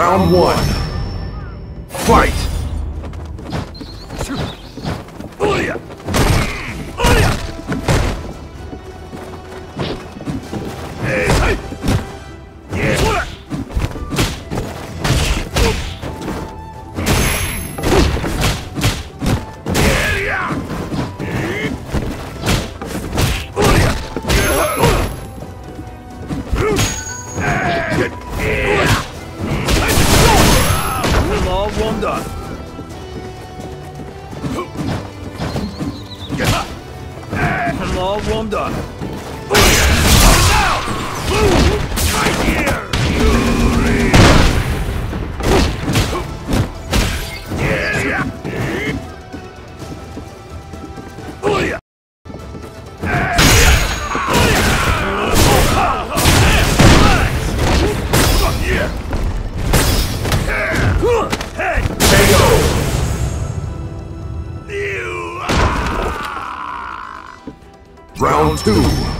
Round one. Fight! I'm all warmed up. Round two.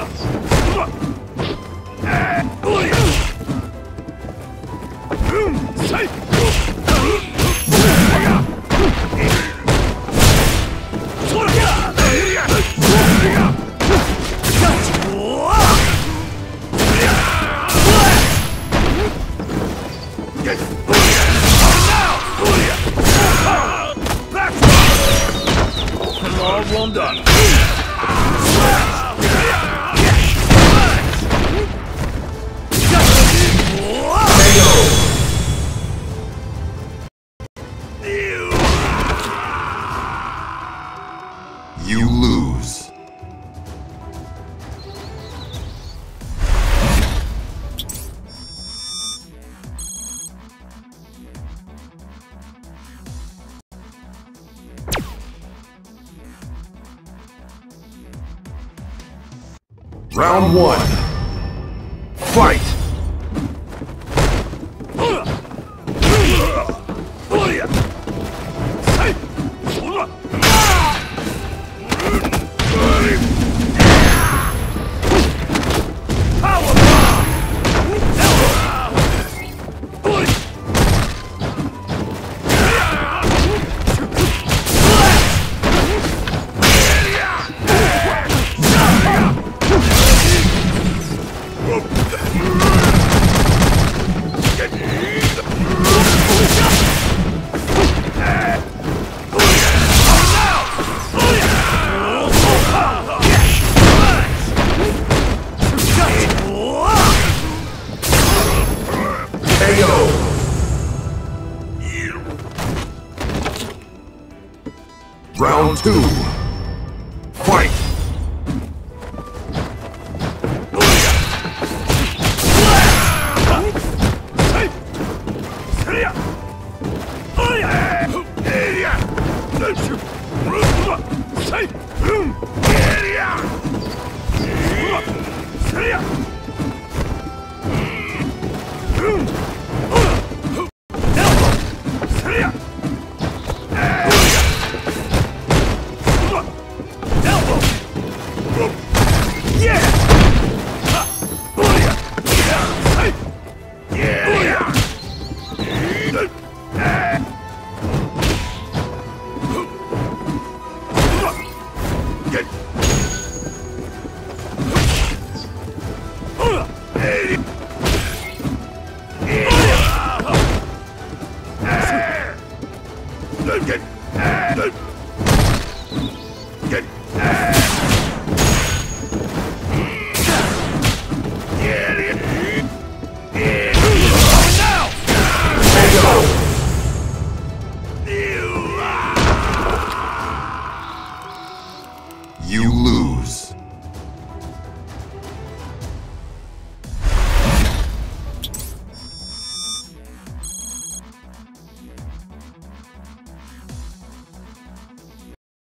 all warmed up. You lose. Round one. Fight! Round two. London!